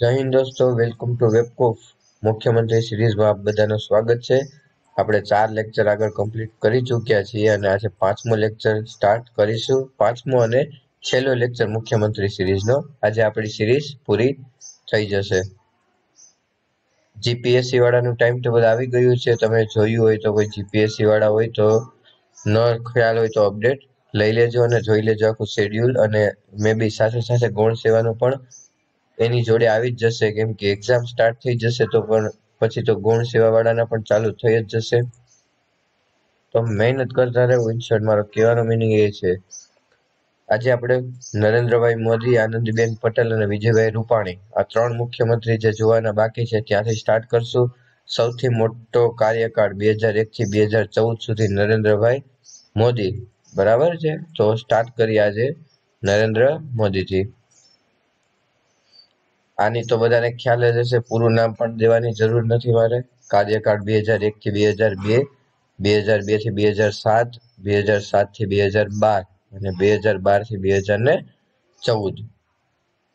જય હિન્દ દોસ્તો welcome to વેબકોફ મુખ્યમંત્રી સિરીઝમાં આપ બધાનું સ્વાગત છે. આપણે ચાર લેક્ચર આગળ કમ્પ્લીટ કરી ચૂક્યા છીએ અને આજે પાંચમો લેક્ચર સ્ટાર્ટ કરીશું. પાંચમો અને છેલ્લો લેક્ચર મુખ્યમંત્રી સિરીઝનો આજે આપણી સિરીઝ પૂરી થઈ જશે. જીપીએસસી વાળાનું ટાઈમ ટેબલ આવી ગયું છે. તમે જોયું હોય તો કોઈ જીપીએસસી વાળા હોય તો ન ખ્યાલ હોય તો અપડેટ લઈ લેજો અને જોઈ લેજો આખું શેડ્યુલ અને મે બી સાથે સાથે ગૌણ સેવાનું પણ એની જોડે આવી જ જશે, કેમ કે એક્ઝામ સ્ટાર્ટ થઈ જશે તો પણ પછી તો ગુણ સેવા વાળાના પણ ચાલુ થઈ જ જશે. તો મહેનત કરતા રહેવું ઇન મારો કહેવાનો મિનિંગ એ છે. આજે આપણે નરેન્દ્રભાઈ મોદી, આનંદીબેન પટેલ અને વિજયભાઈ રૂપાણી, આ ત્રણ મુખ્યમંત્રી જે જોવાના બાકી છે, ત્યાંથી સ્ટાર્ટ કરશું. સૌથી મોટો કાર્યકાળ બે હજાર એક થી બે હજાર ચૌદ સુધી નરેન્દ્રભાઈ મોદી, બરાબર છે? તો સ્ટાર્ટ કરીએ આજે નરેન્દ્ર મોદીજી. આની તો બધાને ખ્યાલ જ હશે, પૂરું નામ પણ દેવાની જરૂર નથી મારે. કાર્યકાળ બે હજાર એક થી બે હજાર બે બે હજાર બેથી બે હજાર સાત, બે હજાર સાતથી બે હજાર બાર અને બે હજાર બારથી બે હજાર ને ચૌદ.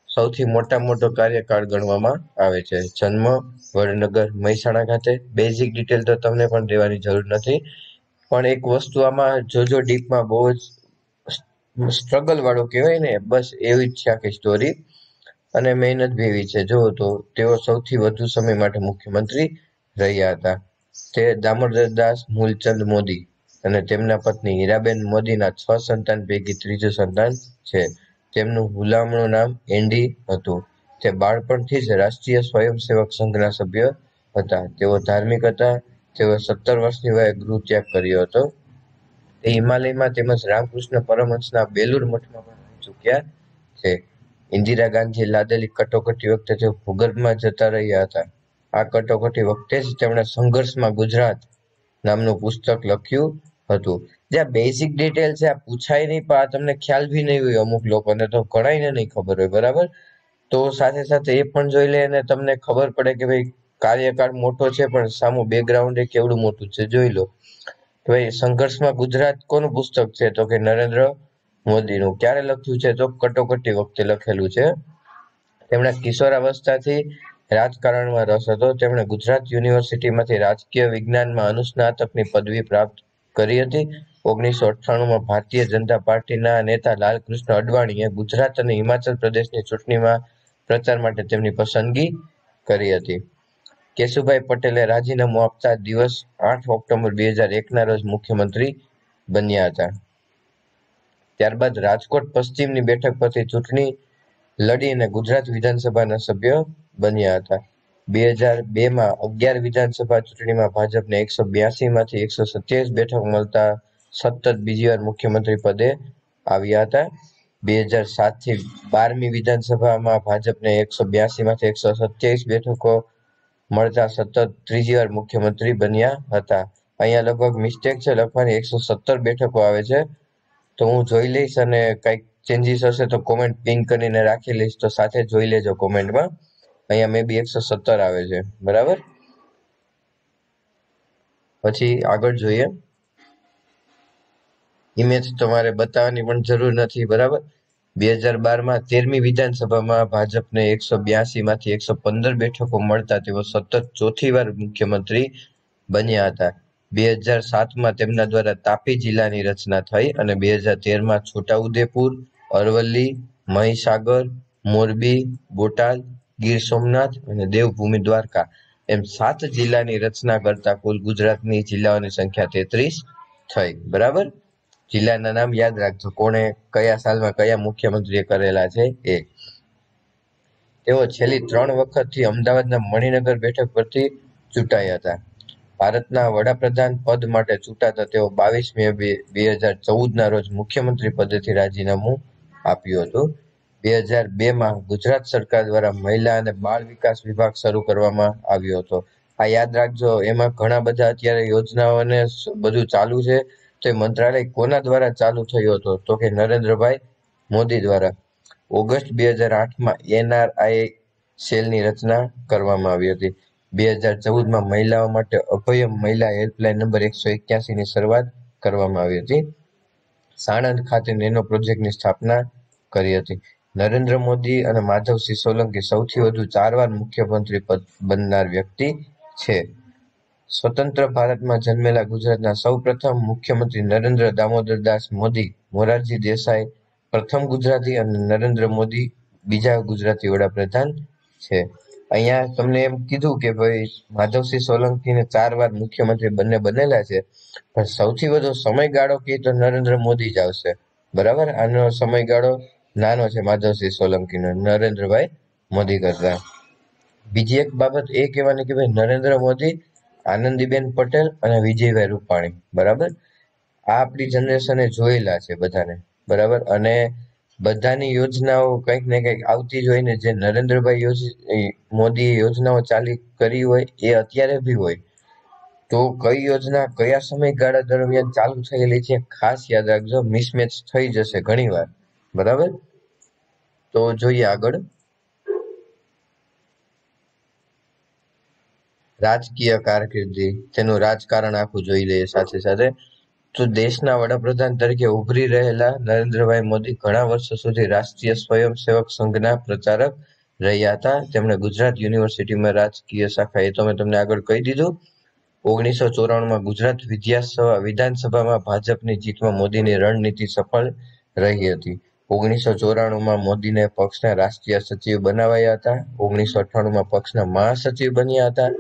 સૌથી મોટા મોટો કાર્યકાળ ગણવામાં આવે છે. જન્મ, વડનગર, મહેસાણા ખાતે. બેઝિક ડિટેલ તો તમને પણ દેવાની જરૂર નથી. પણ એક વસ્તુ આમાં જોજો ડીપમાં બહુ જ સ્ટ્રગલ વાળો કહેવાય ને, બસ એવી જ છે આખી સ્ટોરી અને મહેનત ભેવી છે. જો તો તેઓ સૌથી વધુ સમય માટે મુખ્યમંત્રી રહ્યા હતા. તે દામોદરદાસ મૂલચંદ મોદી અને તેમના પત્ની હીરાબેન મોદીના છ સંતાન પૈકી ત્રીજું સંતાન છે. તેમનું હુલામણું નામ એન્ડી હતું. તે બાળપણથી જ રાષ્ટ્રીય સ્વયંસેવક સંઘના સભ્ય હતા. તેઓ ધાર્મિક હતા. તેઓ સત્તર વર્ષની વયે ગૃહ ત્યાગ કર્યો હતો. તે હિમાલયમાં તેમજ રામકૃષ્ણ પરમહંસના બેલુર મઠમાં ચૂક્યા છે. ઇન્દિરા ગાંધી લાદેલી કટોકટી વખતે તેઓ ભૂગર્ભમાં જતા રહ્યા હતા. આ કટોકટી વખતે જ તેમણે સંઘર્ષમાં ગુજરાત નામનું પુસ્તક લખ્યું હતું. જ્યાં બેઝિક ડિટેલ છે, આ પૂછાય નહીં, પણ આ તમને ખ્યાલ બી નહીં હોય અમુક લોકોને, તો ઘણાઈને નહીં ખબર હોય, બરાબર? તો સાથે સાથે એ પણ જોઈ લે અને તમને ખબર પડે કે ભાઈ કાર્યકાળ મોટો છે, પણ સામું બેકગ્રાઉન્ડ એ કેવડું મોટું છે, જોઈ લો. ભાઈ સંઘર્ષમાં ગુજરાત કોનું પુસ્તક છે? તો કે નરેન્દ્ર મોદીનું ક્યારે લખ્યું છે? તો કટોકટી વખતે લખેલું છે. તેમણે કિશોરાવસ્થાથી રાજકારણમાં રસ હતો. તેમણે ગુજરાત યુનિવર્સિટીમાંથી રાજકીય વિજ્ઞાનમાં અનુસ્નાતકની પદવી પ્રાપ્ત કરી હતી. ઓગણીસો અઠ્ઠાણુંમાં ભારતીય જનતા પાર્ટીના નેતા લાલકૃષ્ણ અડવાણીએ ગુજરાત અને હિમાચલ પ્રદેશની ચૂંટણીમાં પ્રચાર માટે તેમની પસંદગી કરી હતી. કેશુભાઈ પટેલે રાજીનામું આપતા દિવસ આઠ ઓક્ટોબર બે હજાર એકના રોજ મુખ્યમંત્રી બન્યા હતા. ત્યારબાદ રાજકોટ પશ્ચિમની બેઠક પરથી ચૂંટણી લડીને ગુજરાત વિધાનસભાના સભ્ય બન્યા હતા. બે હજાર બે માં અગિયાર વિધાનસભા ચૂંટણીમાં ભાજપને એકસો માંથી એકસો સત્યાવીસ બેઠક મળતા સતત બીજી વાર મુખ્યમંત્રી પદે આવ્યા હતા. બે હજાર સાતથી બારમી વિધાનસભામાં ભાજપને એકસો માંથી એકસો સત્યાવીસ બેઠકો મળતા સતત ત્રીજી વાર મુખ્યમંત્રી બન્યા હતા. અહીંયા લગભગ મિસ્ટેક છે, લખવાની એકસો સત્તર બેઠકો આવે છે. તો હું જોઈ લઈશ અને કંઈક ચેન્જીસ હશે તો કોમેન્ટ પિન કરીને રાખી લઈશ. તો સાથે જોઈ લેજો કોમેન્ટમાં અહીંયા મે બી એકસો સત્તર આવે છે. બરાબર? પછી આગળ જોઈએ. ઇમેજ તમારે બતાવવાની પણ જરૂર નથી, બરાબર? બે હજાર બારમાં તેરમી વિધાનસભામાં ભાજપને એકસો માંથી એકસો પંદર બેઠકો મળતા તેઓ સતત ચોથી વાર મુખ્યમંત્રી બન્યા હતા. બે હજાર સાતમાં તેમના દ્વારા તાપી જિલ્લાની રચના થઈ અને બે હજાર તેરમાં છોટાઉદેપુર, અરવલ્લી, મહીસાગર, મોરબી, બોટાદ, ગીર સોમનાથ અને દેવભૂમિ દ્વારકા એમ સાત જિલ્લાની રચના કરતા કુલ ગુજરાતની જિલ્લાઓની સંખ્યા તેત્રીસ થઈ. બરાબર? જિલ્લાના નામ યાદ રાખજો. કોણે કયા સાલમાં કયા મુખ્યમંત્રીએ કરેલા છે? એ. તેઓ છેલ્લી ત્રણ વખતથી અમદાવાદના મણિનગર બેઠક પરથી ચૂંટાયા હતા. ભારતના વડાપ્રધાન પદ માટે ચૂંટાતા તેઓ બાવીસ મે બે હજાર ચૌદના રોજ મુખ્યમંત્રી પદેથી રાજીનામું આપ્યું હતું. બે હજાર બેમાં ગુજરાત સરકાર દ્વારા મહિલા અને બાળ વિકાસ વિભાગ શરૂ કરવામાં આવ્યો હતો. આ યાદ રાખજો, એમાં ઘણા બધા અત્યારે યોજનાઓ અને બધું ચાલુ છે. તો એ મંત્રાલય કોના દ્વારા ચાલુ થયો હતો? તો કે નરેન્દ્રભાઈ મોદી દ્વારા. ઓગસ્ટ બે હજાર આઠમાં એનઆરઆઈ સેલની રચના કરવામાં આવી હતી. બે હજાર ચૌદમાં મહિલાઓ માટે અભય મહિલા હેલ્પલાઇન નંબર એકસો એક્યાસીની શરૂઆત કરવામાં આવી હતી. સાણંદ ખાતે નેનો પ્રોજેક્ટની સ્થાપના કરી હતી. નરેન્દ્ર મોદી અને માધવસિંહ સોલંકી સૌથી વધુ ચાર વાર મુખ્યમંત્રી પદ બનનાર વ્યક્તિ છે. સ્વતંત્ર ભારતમાં જન્મેલા ગુજરાતના સૌ પ્રથમ મુખ્યમંત્રી નરેન્દ્ર દામોદરદાસ મોદી, મોરારજી દેસાઈ, પ્રથમ ગુજરાતી અને નરેન્દ્ર મોદી, બીજા ગુજરાતી વડાપ્રધાન છે. અહીંયા તમને એમ કીધું કે ભાઈ માધવસિંહ સોલંકીને ચાર વાર મુખ્યમંત્રી બંને બનેલા છે. પણ સૌથી વધુ સમયગાળો કહે તો નરેન્દ્ર મોદી જ આવશે. બરાબર? આનો સમયગાળો નાનો છે માધવસિંહ સોલંકીનો. નરેન્દ્રભાઈ મોદી કરતા. બીજી એક બાબત એ કહેવાની કે ભાઈ નરેન્દ્ર મોદી, આનંદીબેન પટેલ અને વિજયભાઈ રૂપાણી. બરાબર? આ આપણી જનરેશને જોયેલા છે બધાને. બરાબર? અને બધાની યોજનાઓ કંઈક ને કંઈક આવતી જ હોય ને જે નરેન્દ્રભાઈ યોજ યોજનાઓ ચાલી કરી હોય એ અત્યારે બી હોય. તો કઈ યોજના કયા સમયગાળા દરમિયાન ચાલુ થયેલી છે ખાસ યાદ રાખજો, મિસમેચ થઈ જશે ઘણીવાર. બરાબર? તો જોઈએ આગળ. રાજકીય કારકિર્દી, તેનું રાજકારણ આખું જોઈ લઈએ સાથે સાથે. તો દેશના વડાપ્રધાન તરીકે ઉભરી રહેલા નરેન્દ્રભાઈ મોદી ઘણા વર્ષો સુધી રાષ્ટ્રીય સ્વયંસેવક સંઘના પ્રચારક રહ્યા હતા. તેમણે ગુજરાત યુનિવર્સિટીમાં રાજકીય શાખા, એ તો મેં તમને આગળ કહી દીધું, ઓગણીસો ચોરાણુંમાં ગુજરાત વિદ્યાસભા વિધાનસભામાં ભાજપની જીતમાં મોદીની રણનીતિ સફળ રહી હતી. ઓગણીસો ચોરાણુંમાં મોદીને પક્ષના રાષ્ટ્રીય સચિવ બનાવાયા હતા. ઓગણીસો અઠ્ઠાણુંમાં પક્ષના મહાસચિવ બન્યા હતા.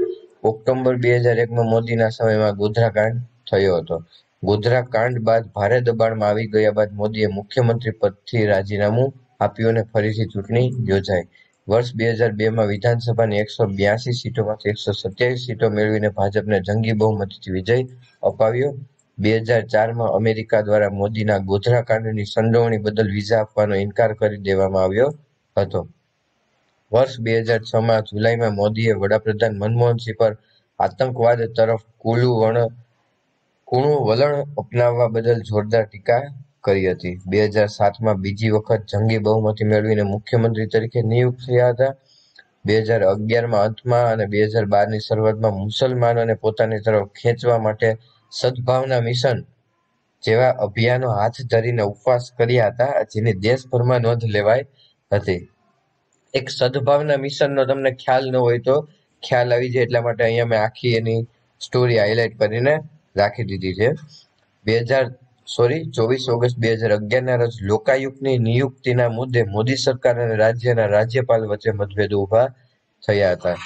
ઓક્ટોબર બે હજાર એકમાં મોદીના સમયમાં ગોધરાકાંડ થયો હતો. ગોધરા કાંડ બાદ ભારે દબાણમાં આવી ગયા બાદ મોદીએ મુખ્યમંત્રી પદથી રાજીનામું આપ્યું અને ફરીથી ચૂંટણી યોજાઈ. વર્ષ બે હજાર બેમાં વિધાનસભાની એકસો બ્યાસી સીટોમાંથી એકસો સત્યાવીસ સીટો મેળવીને ભાજપને જંગી બહુમતીથી વિજય અપાવ્યો. બે હજાર ચારમાં અમેરિકા દ્વારા મોદીના ગોધરા કાંડની સંડોવણી બદલ વિઝા આપવાનો ઇનકાર કરી દેવામાં આવ્યો હતો. વર્ષ બે હજાર છમાં જુલાઈમાં મોદીએ વડાપ્રધાન મનમોહનસિંહ પર આતંકવાદ તરફ કુલુ વણ કુણું વલણ અપનાવવા બદલ જોરદાર ટીકા કરી હતી. બે હજાર સાતમાં બીજી વખત જંગી બહુમતી મેળવીને મુખ્યમંત્રી તરીકે નિયુક્ત થયા હતા. બે હજાર અગિયારમાં અંતમાં અને બે હજાર બારની શરૂઆતમાં મુસલમાનોને પોતાની તરફ ખેંચવા માટે સદભાવના મિશન જેવા અભિયાનો હાથ ધરીને ઉપવાસ કર્યા હતા, જેની દેશભરમાં નોંધ લેવાઈ હતી. એક સદભાવના મિશનનો તમને ખ્યાલ ન હોય તો ખ્યાલ આવી જાય એટલા માટે અહીંયા મેં આખી એની સ્ટોરી હાઇલાઇટ કરીને રાખી દીધી છે. બે હજાર સોરી ચોવીસ ઓગસ્ટ બે હજાર અગિયારના રોજ લોકાયુક્તની નિયુક્તિના મુદ્દે મોદી સરકાર અને રાજ્યના રાજ્યપાલ વચ્ચે મતભેદો ઊભા થયા હતા.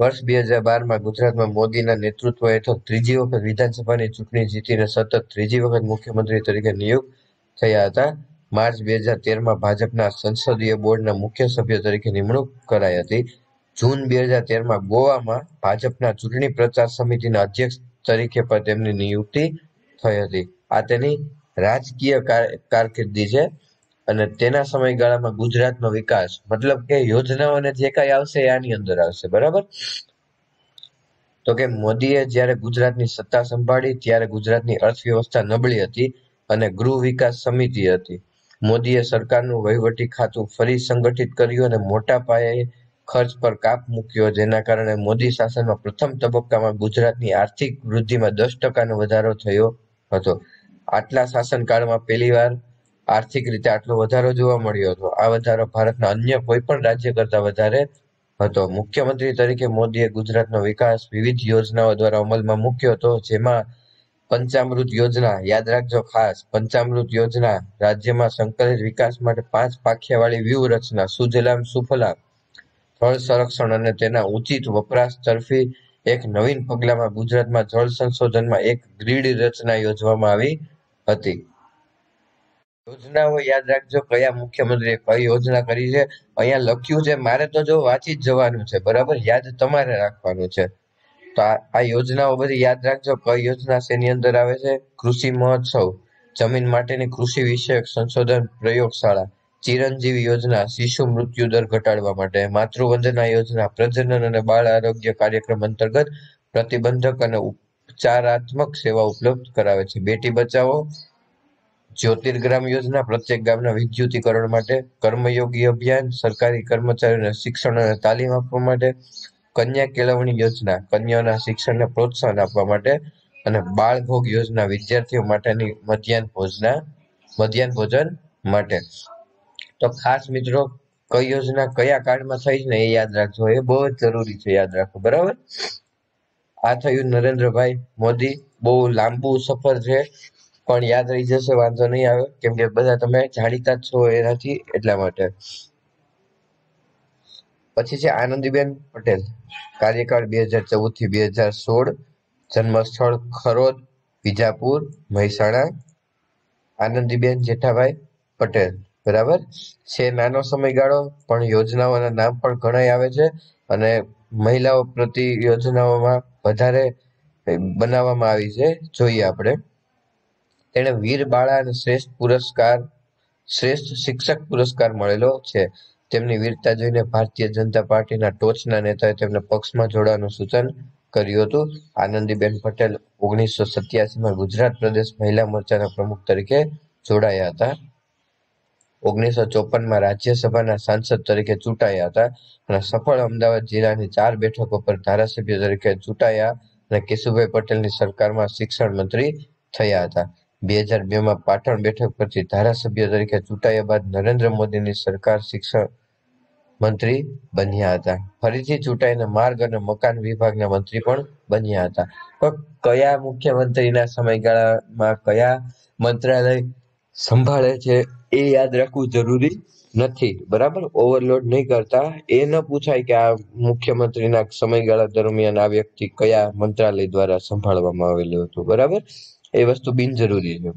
વર્ષ બે હજાર બારમાં ગુજરાતમાં મોદીના નેતૃત્વ હેઠળ ત્રીજી વખત વિધાનસભાની ચૂંટણી જીતીને સતત ત્રીજી વખત મુખ્યમંત્રી તરીકે નિયુક્ત થયા હતા. માર્ચ બે હજાર તેરમાં ભાજપના સંસદીય બોર્ડના મુખ્ય સભ્ય તરીકે નિમણૂક કરાઈ હતી. જૂન બે હજાર તેરમાં ગોવામાં ભાજપના ચૂંટણી પ્રચાર સમિતિના અધ્યક્ષ તરીકે પણ તેમની નિયુક્તિ થઈ હતી. આ તેની રાજકીય કારકિર્દી છે અને તેના સમયગાળામાં ગુજરાતનો વિકાસ, મતલબ કે યોજનાઓને જે કાંઈ આવશે આની અંદર આવશે, બરાબર? તો કે મોદીએ જ્યારે ગુજરાતની સત્તા સંભાળી, ત્યારે ગુજરાતની અર્થવ્યવસ્થા નબળી હતી અને ગૃહ વિકાસ સમિતિ હતી. મોદીએ સરકારનું વહીવટી ખાતું ફરી સંગઠિત કર્યું અને મોટા પાયે ખર્ચ પર કાપ મૂક્યો, જેના કારણે મોદી શાસનમાં પ્રથમ તબક્કામાં ગુજરાતની આર્થિક વૃદ્ધિમાં દસ ટકાનો વધારો થયો હતો. આટલા શાસનકાળમાં પહેલીવાર આર્થિક રીતે આટલો વધારો જોવા મળ્યો હતો. આ વધારો ભારતના અન્ય કોઈ પણ રાજ્ય કરતા વધારે હતો. મુખ્યમંત્રી તરીકે મોદીએ ગુજરાતનો વિકાસ વિવિધ યોજનાઓ દ્વારા અમલમાં મૂક્યો હતો, જેમાં પંચામૃત યોજના યાદ રાખજો ખાસ. પંચામૃત યોજના રાજ્યમાં સંકલિત વિકાસ માટે પાંચ પાખિયાવાળી વ્યૂહરચના, સુજલામ સુફલામ જળ સંરક્ષણ અને તેના ઉચિત વપરાશ તરફી એક નવીન પગલામાં ગુજરાતમાં જળ સંશોધનમાં એક ગ્રીડ રચના યોજવામાં આવી હતી. યોજનાઓ યાદ રાખજો, કયા મુખ્યમંત્રીએ કઈ યોજના કરી છે? અહીંયા લખ્યું છે, મારે તો જો વાંચી જ જવાનું છે. બરાબર? યાદ તમારે રાખવાનું છે. તો આ યોજનાઓ બધી યાદ રાખજો, કઈ યોજના શેની અંદર આવે છે? કૃષિ મહોત્સવ, જમીન માટેની કૃષિ વિષયક સંશોધન પ્રયોગશાળા. ચિરંજીવી યોજના શિશુ મૃત્યુ દર ઘટાડવા માટે માતૃવંદના યોજના, પ્રજનન અને બાળ આરોગ્ય કાર્યક્રમ અંતર્ગત પ્રતિબંધક અને ઉપચારાત્મક સેવા ઉપલબ્ધ કરાવે છે. બેટી બચાવો, જ્યોતિર્ગ્રામ યોજના, પ્રત્યેક ગામના વિદ્યુતીકરણ માટે કર્મયોગી અભિયાન, સરકારી કર્મચારીઓને શિક્ષણ અને તાલીમ આપવા માટે કન્યા કેળવણી યોજના, કન્યાઓના શિક્ષણને પ્રોત્સાહન આપવા માટે અને બાળભોગ યોજના વિદ્યાર્થીઓ માટેની મધ્યાહન ભોજના, મધ્યાહન ભોજન માટે. તો ખાસ મિત્રો, કઈ યોજના કયા કાળમાં થઈ ને એ યાદ રાખજો. એ બહુ જ જરૂરી છે, યાદ રાખો. બરાબર? આ થયું નરેન્દ્રભાઈ મોદી. બહુ લાંબુ સફર છે, પણ યાદ રહી જશે, વાંધો નહીં આવે. કેમ કે બધા તમે જાણીતા જ છો એનાથી એટલા માટે. પછી છે આનંદીબેન પટેલ. કાર્યકાળ બે હજાર ચૌદથી બે હજાર સોળ. જન્મસ્થળ ખરોદ, વિજાપુર, મહેસાણા. આનંદીબેન જેઠાભાઈ પટેલ. બરાબર? છે, નાનો સમયગાળો, પણ યોજનાઓના નામ પણ ઘણા આવે છે અને મહિલાઓ પ્રતિ યોજનાઓમાં વધારે બનાવવામાં આવી છે. જોઈએ આપણે. તેણે વીર બાળા અને શ્રેષ્ઠ પુરસ્કાર, શ્રેષ્ઠ શિક્ષક પુરસ્કાર મળેલો છે. તેમની વીરતા જોઈને ભારતીય જનતા પાર્ટીના ટોચના નેતાએ તેમને પક્ષમાં જોડાવાનું સૂચન કર્યું હતું. આનંદીબેન પટેલ ઓગણીસો સત્યાસીમાં ગુજરાત પ્રદેશ મહિલા મોરચાના પ્રમુખ તરીકે જોડાયા હતા. ઓગણીસો ચોપનમાં રાજ્યસભાના સાંસદ તરીકે ચૂંટાયા હતા અને સફળ અમદાવાદ જિલ્લાની ચાર બેઠકો પર ધારાસભ્ય તરીકે ચૂંટાયા અને કેશુભાઈ પટેલની સરકારમાં શિક્ષણ મંત્રી થયા હતા. બે હજાર બે માં પાટણ બેઠક પરથી ધારાસભ્ય તરીકે ચૂંટાયા બાદ નરેન્દ્ર મોદીની સરકાર શિક્ષણ મંત્રી બન્યા હતા. ફરીથી ચૂંટાઈને માર્ગ અને મકાન વિભાગના મંત્રી પણ બન્યા હતા. પણ કયા મુખ્યમંત્રીના સમયગાળામાં કયા મંત્રાલય સંભાળે છે એ યાદ રાખવું જરૂરી નથી. બરાબર? ઓવરલોડ નહીં કરતા. એ ન પૂછાય કે આ મુખ્યમંત્રીના સમયગાળા દરમિયાન આ વ્યક્તિ કયા મંત્રાલય દ્વારા સંભાળવામાં આવેલું હતું. બરાબર? એ વસ્તુ બિનજરૂરી છે.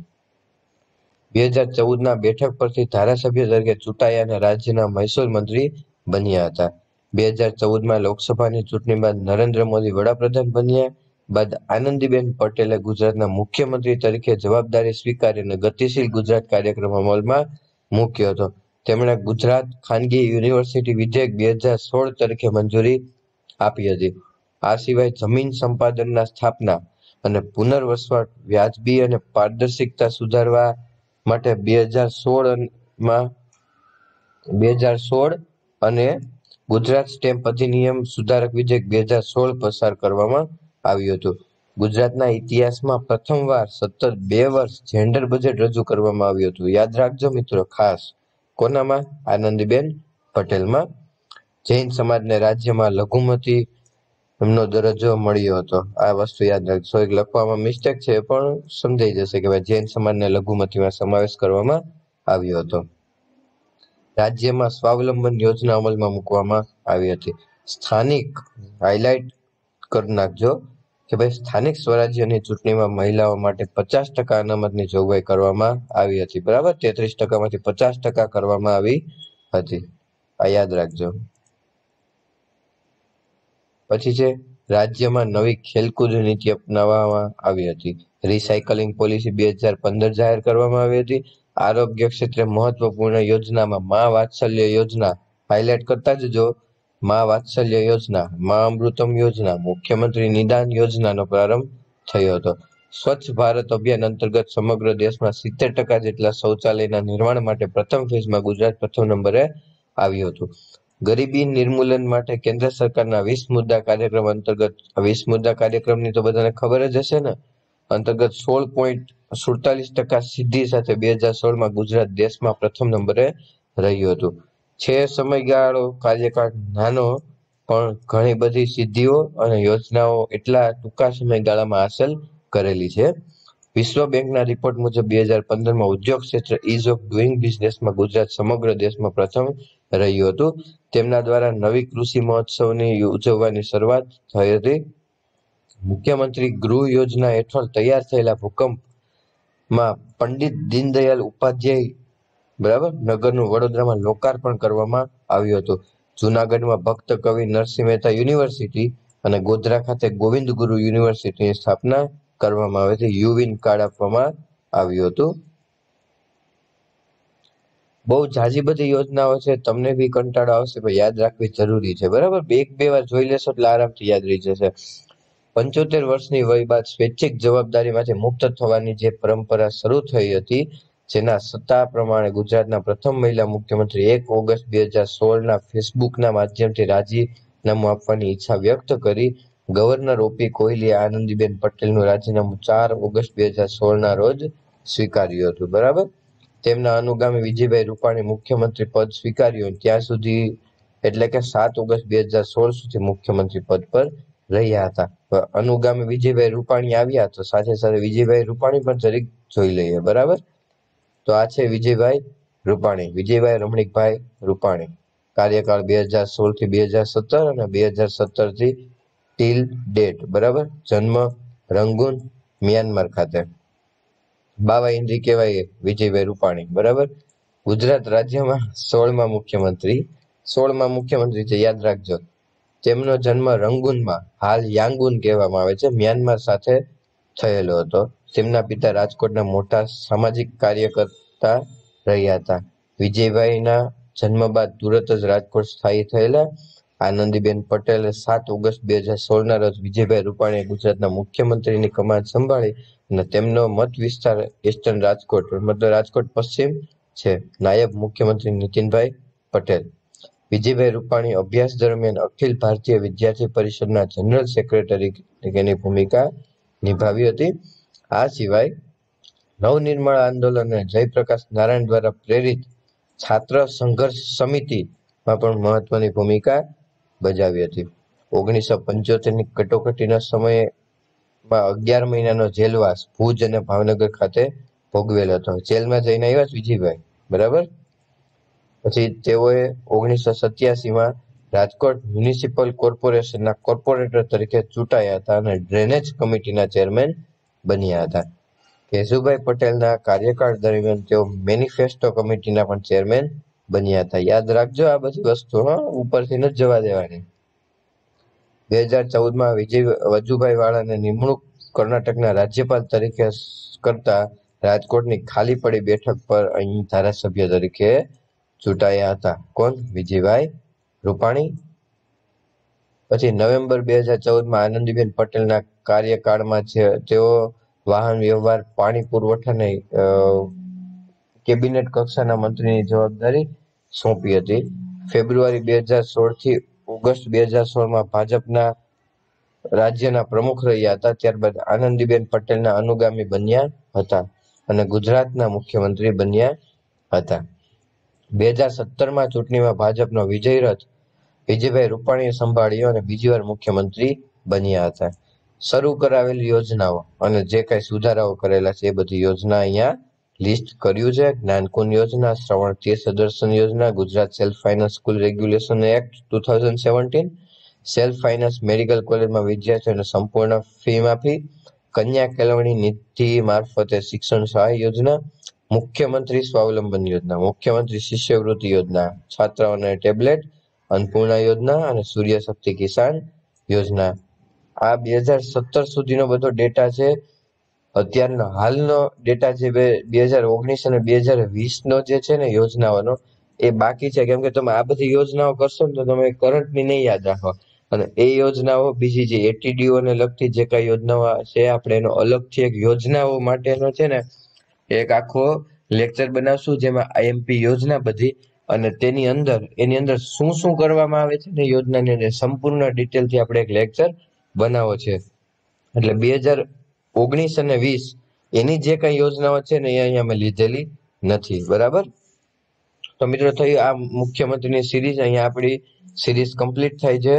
બે હજાર ચૌદ ના બેઠક પરથી ધારાસભ્ય તરીકે ચૂંટાયા અને રાજ્યના મહેસૂલ મંત્રી બન્યા હતા. બે હજાર ચૌદમાં લોકસભાની ચૂંટણી બાદ નરેન્દ્ર મોદી વડાપ્રધાન બન્યા. બાદ આનંદીબેન પટેલે ગુજરાતના મુખ્યમંત્રી તરીકે જવાબદારી સ્વીકારી અને ગતિશીલ ગુજરાત કાર્યક્રમ અમલમાં મૂક્યો હતો. તેમણે ગુજરાત ખાનગી યુનિવર્સિટી વિધેયક બે હજાર સોળ તરીકે મંજૂરી આપી હતી. આ સિવાય જમીન સંપાદનના સ્થાપના અને પુનર્વસવાટ, વ્યાજબી અને પારદર્શિકતા સુધારવા માટે બે હજાર સોળમાં બે હજાર સોળ અને ગુજરાત સ્ટેમ્પ અધિનિયમ સુધારક વિધેયક બે હજાર સોળ પસાર કરવામાં આવ્યું હતું. ગુજરાતના ઇતિહાસમાં પ્રથમવાર સતત બે વર્ષ જેન્ડર બજેટ રજૂ કરવામાં આવ્યું હતું. યાદ રાખજો મિત્રો, ખાસ. કોનામાં? આનંદીબેન પટેલમાં. જૈન સમાજને રાજ્યમાં લઘુમતી એમનો દરજ્જો મળ્યો હતો. આ વસ્તુ યાદ રાખજો. એક લખવામાં મિસ્ટેક છે પણ સમજાઈ જશે કે ભાઈ જૈન સમાજને લઘુમતીમાં સમાવેશ કરવામાં આવ્યો હતો. રાજ્યમાં સ્વાવલંબન યોજના અમલમાં મૂકવામાં આવી હતી. સ્થાનિક હાઇલાઇટ કરી નાખજો. કે ભાઈ સ્થાનિક સ્વરાજ્યની ચૂંટણીમાં મહિલાઓ માટે પચાસ ટકા અનામતની જોગવાઈ કરવામાં આવી હતી. બરાબર? તેત્રીસ ટકામાંથી પચાસ ટકા કરવામાં આવી હતી. આ યાદ રાખજો. પછી છે, રાજ્યમાં નવી ખેલકૂદ નીતિ અપનાવવામાં આવી હતી. રિસાયકલિંગ પોલિસી બે હજાર પંદર જાહેર કરવામાં આવી હતી. આરોગ્ય ક્ષેત્રે મહત્વપૂર્ણ યોજનામાં મા વાત્સલ્ય યોજના હાઇલાઇટ કરતા જજો મા વાત્સલ્ય યોજના, મા અમૃતમ યોજના, મુખ્યમંત્રી નિદાન યોજનાનો પ્રારંભ થયો હતો. સ્વચ્છ ભારત અભિયાન અંતર્ગત સમગ્ર દેશમાં સિત્તેર ટકા જેટલા શૌચાલયના નિર્માણ માટે પ્રથમ ફેઝમાં ગુજરાત પ્રથમ નંબરે આવ્યું હતું. ગરીબી નિર્મૂલન માટે કેન્દ્ર સરકારના વીસ મુદ્દા કાર્યક્રમ અંતર્ગત વીસ મુદ્દા કાર્યક્રમની તો બધાને ખબર જ હશે ને? અંતર્ગત સોળ પોઈન્ટ સુડતાલીસ ટકા સિદ્ધિ સાથે બે હજાર સોળમાં ગુજરાત દેશમાં પ્રથમ નંબરે રહ્યું હતું. છે સમયગાળો કાર્યકાળ નાનો, પણ ઘણી બધી સિદ્ધિઓ અને યોજનાઓ એટલા ટૂંકા સમયગાળામાં હાંસલ કરેલી છે. વિશ્વ બેંકના રિપોર્ટ મુજબ બે હજાર પંદરમાં ઉદ્યોગ ક્ષેત્ર ઇઝ ઓફ ડુઈંગ બિઝનેસમાં ગુજરાત સમગ્ર દેશમાં પ્રથમ રહ્યું હતું. તેમના દ્વારા નવી કૃષિ મહોત્સવની ઉજવવાની શરૂઆત થઈ હતી. મુખ્યમંત્રી ગૃહ યોજના હેઠળ તૈયાર થયેલા ભૂકંપમાં પંડિત દીનદયાલ ઉપાધ્યાય બરાબર? નગરનું વડોદરામાં લોકાર્પણ કરવામાં આવ્યું હતું. જુનાગઢમાં ભક્ત કવિ નરસિંહ મહેતા યુનિવર્સિટી અને ગોધરા ખાતે ગોવિંદ ગુરુ યુનિવર્સિટીની સ્થાપના કરવામાં આવી હતી યુવિન કાર્ડ આપવામાં આવ્યું હતું. બહુ જાજી બધી યોજનાઓ છે. તમને બી કંટાળો આવશે, પણ યાદ રાખવી જરૂરી છે. બરાબર? એક બે વાર જોઈ લેશો એટલે આરામથી યાદ રહી જશે. પંચોતેર વર્ષની વય બાદ સ્વૈચ્છિક જવાબદારીમાંથી મુક્ત થવાની જે પરંપરા શરૂ થઈ હતી જેના સત્તા પ્રમાણે ગુજરાતના પ્રથમ મહિલા મુખ્યમંત્રી એક ઓગસ્ટ બે હજાર સોળના ફેસબુકના માધ્યમથી રાજીનામું આપવાની ઈચ્છા વ્યક્ત કરી ગવર્નર ઓપી કોહલીએ આનંદીબેન પટેલનું રાજીનામું ચાર ઓગસ્ટ બે હજાર સોળના રોજ સ્વીકાર્યું હતું. બરાબર? તેમના અનુગામી વિજયભાઈ રૂપાણી મુખ્યમંત્રી પદ સ્વીકાર્યું ત્યાં સુધી એટલે કે સાત ઓગસ્ટ બે હજાર સોળ સુધી મુખ્યમંત્રી પદ પર રહ્યા હતા. અનુગામી વિજયભાઈ રૂપાણી આવ્યા તો સાથે સાથે વિજયભાઈ રૂપાણી પણ જરીક જોઈ લઈએ. બરાબર? તો આ છે વિજયભાઈ રૂપાણી. વિજયભાઈ રમણીકભાઈ રૂપાણી. કાર્યકાળ બે હજાર સોળથી બે હજાર સત્તર અને બે હજાર સત્તરથી ટીલ ડેટ. બરાબર? જન્મ રંગૂન મ્યાનમાર ખાતે. બાવા ઇન્દ્રી કહેવાય વિજયભાઈ રૂપાણી. બરાબર? ગુજરાત રાજ્યમાં સોળમાં મુખ્યમંત્રી. સોળમાં મુખ્યમંત્રી છે, યાદ રાખજો. તેમનો જન્મ રંગૂનમાં હાલ યાંગુન કહેવામાં આવે છે, મ્યાનમાર સાથે થયેલો હતો. તેમના પિતા રાજકોટના મોટા સામાજિક કાર્યકર્તા રહ્યા હતા. વિજયભાઈના જન્મ બાદ તુરત જ રાજકોટ સ્થાયી થયેલા આનંદીબેન પટેલે સાત ઓગસ્ટ બે હજાર સોળના રોજ વિજયભાઈ રૂપાણીએ ગુજરાતના મુખ્યમંત્રીની કમાન સંભાળી અને તેમનો મત વિસ્તાર ઈસ્ટર્ન રાજકોટ, મતલબ રાજકોટ પશ્ચિમ છે. નાયબ મુખ્યમંત્રી નીતિનભાઈ પટેલ. વિજયભાઈ રૂપાણી અભ્યાસ દરમિયાન અખિલ ભારતીય વિદ્યાર્થી પરિષદના જનરલ સેક્રેટરી તરીકેની ભૂમિકા નિભાવી હતી. આ સિવાય નવનિર્માણ આંદોલન અને જયપ્રકાશ નારાયણ દ્વારા પ્રેરિત છાત્ર સંઘર્ષ સમિતિમાં પણ મહત્વની ભૂમિકા બજાવી હતી. ઓગણીસો પંચોતેરની કટોકટીના સમયમાં અગિયાર મહિનાનો જેલવાસ ભુજ અને ભાવનગર ખાતે ભોગવેલ હતો. જેલમાં જઈને આવ્યા વિજયભાઈ, બરાબર? પછી તેઓએ ઓગણીસો સત્યાસીમાં રાજકોટ મ્યુનિસિપલ કોર્પોરેશનના કોર્પોરેટર તરીકે ચૂંટાયા હતા અને ડ્રેનેજ કમિટીના ચેરમેન બન્યા હતા. કેશુભાઈ પટેલના કાર્યકાળ દરમિયાન તેઓ મેનિફેસ્ટો કમિટીના પણ ચેરમેન બન્યા હતા. યાદ રાખજો આ બધી વસ્તુ ઉપરથી ન જવા દેવાની. બે હજાર ચૌદમાં વિજય વજુભાઈ વાળાને નિમણૂક કર્ણાટકના રાજ્યપાલ તરીકે કરતા રાજકોટની ખાલી પડી બેઠક પર અહીં ધારાસભ્ય તરીકે ચૂંટાયા હતા. કોણ? વિજયભાઈ રૂપાણી. પછી નવેમ્બર બે હજાર ચૌદમાં આનંદીબેન પટેલના કાર્યકાળમાં છે. તેઓ વાહન વ્યવહાર, પાણી પુરવઠાને કેબિનેટ કક્ષાના મંત્રીની જવાબદારી સોંપી હતી. ફેબ્રુઆરી બે હજાર સોળથી ઓગસ્ટ બે હજાર સોળમાં ભાજપના રાજ્યના પ્રમુખ રહ્યા હતા. ત્યારબાદ આનંદીબેન પટેલના અનુગામી બન્યા હતા અને ગુજરાતના મુખ્યમંત્રી બન્યા હતા. બે હજાર સત્તરમાં ચૂંટણીમાં ભાજપનો વિજય રથ વિજયભાઈ રૂપાણીએ સંભાળ્યો અને બીજી વાર મુખ્યમંત્રી બન્યા હતા. શરૂ કરાવેલી યોજનાઓ અને જે કઈ સુધારાઓ કરેલા છે એ બધી યોજના અહીંયા લિસ્ટ કર્યું છે. જ્ઞાનકુંજ યોજના, Shravan Tirth Darshan Yojana, Gujarat self finance school regulation act two thousand seventeen, self finance medical કોલેજમાં વિદ્યાર્થીઓને સંપૂર્ણ ફી માફી કન્યા કેળવણી નિધિ મારફતે શિક્ષણ સહાય યોજના, મુખ્યમંત્રી સ્વાવલંબન યોજના, મુખ્યમંત્રી શિષ્યવૃત્તિ યોજના, છાત્રાઓને ટેબ્લેટ, અન્નપૂર્ણા યોજના અને સૂર્ય શક્તિ કિસાન યોજના. આ બે હજાર સત્તર સુધીનો બધો ડેટા છે. અત્યારનો હાલનો ડેટા છે બે હજાર ઓગણીસ અને બે હજાર વીસનો જે છે ને યોજનાઓનો, એ બાકી છે. કેમ કે તમે આ બધી યોજનાઓ કરશો ને તો તમે કરંટની નહીં યાદ રાખો. અને એ યોજનાઓ બીજી જે એટીડીઓ ને લગતી જે કઈ યોજનાઓ છે, આપણે એનો અલગથી એક યોજનાઓ માટેનો છે ને, એક આખો લેક્ચર બનાવશું જેમાં આઈએમપી યોજના બધી અને તેની અંદર, એની અંદર શું શું કરવામાં આવે છે ને, યોજનાની અંદર સંપૂર્ણ ડિટેલથી આપણે એક લેક્ચર બનાવો છે. એટલે બે હજાર ઓગણીસ અને વીસ એની જે કઈ યોજનાઓ છે ને એ અહીંયા અમે લીધેલી નથી. બરાબર? તો મિત્રો થઈ આ મુખ્યમંત્રીની સિરીઝ અહીંયા આપણી સિરીઝ કમ્પ્લીટ થાય છે.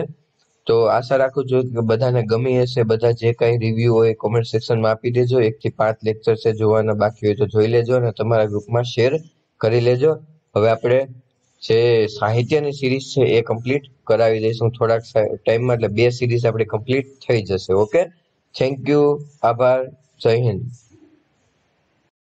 તો આશા રાખું છું કે બધાને ગમી હશે. બધા જે કઈ રિવ્યુ હોય કોમેન્ટ સેક્શનમાં આપી દેજો. એક થી પાંચ લેક્ચર છે જોવાના બાકી હોય તો જોઈ લેજો અને તમારા ગ્રુપમાં શેર કરી લેજો. હવે આપણે જે સાહિત્યની સિરીઝ છે એ કમ્પ્લીટ કરાવી દઈશું. થોડાક ટાઈમમાં એટલે બે સિરીઝ આપણે કમ્પ્લીટ થઈ જશે. ઓકે થેન્ક યુ આભાર. જય હિન્દ.